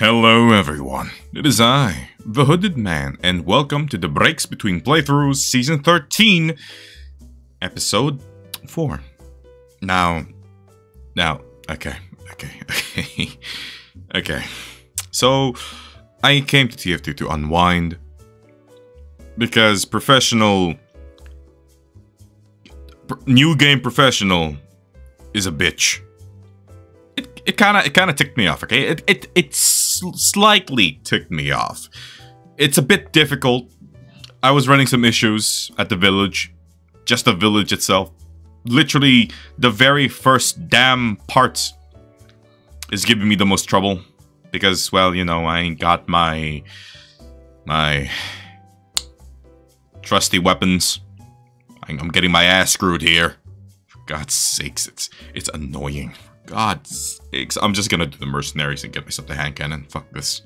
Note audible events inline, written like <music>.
Hello everyone, it is I, the Hooded Man, and welcome to the Breaks Between Playthroughs Season 13, Episode 4. Now, now, okay, okay, <laughs> okay, okay. So, I came to TF2 to unwind, because professional, pr- new game professional is a bitch it it kind of it kind of ticked me off. Okay, it it it sl- slightly ticked me off. It's a bit difficult. I was running some issues at the village, just the village itself. Literally, the very first damn part is giving me the most trouble because, well, you know, I ain't got my my trusty weapons. I'm getting my ass screwed here. God's sakes, it's it's annoying. God's sakes. I'm just gonna do the mercenaries and get myself the hand cannon. Fuck this.